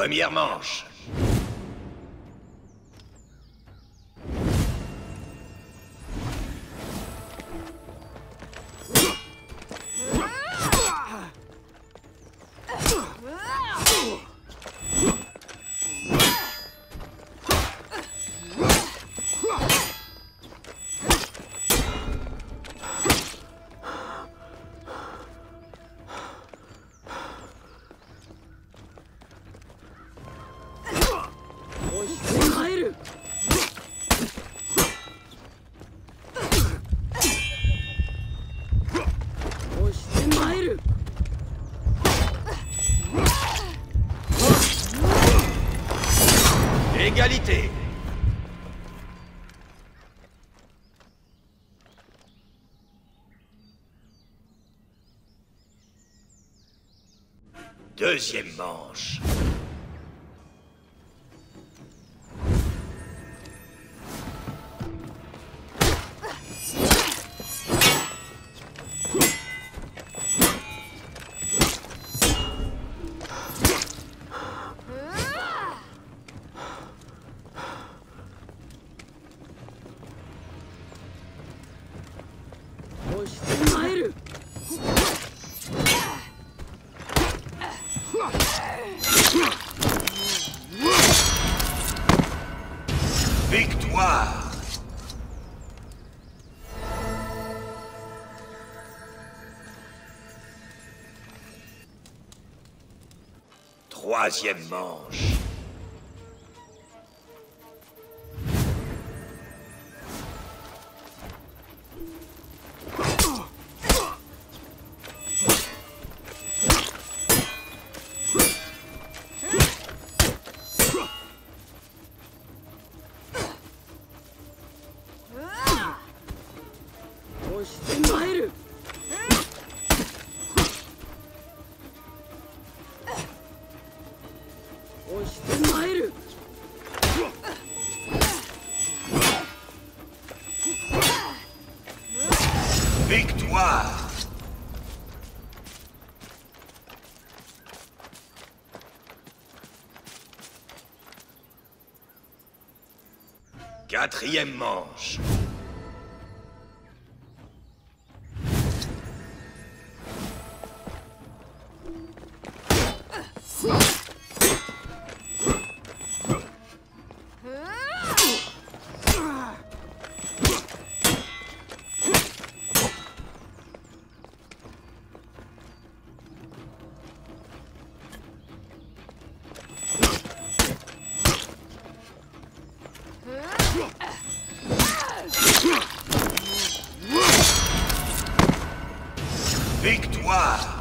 Première manche. Égalité. Deuxième manche. Victoire Troisième manche. Victoire Quatrième manche. Victoire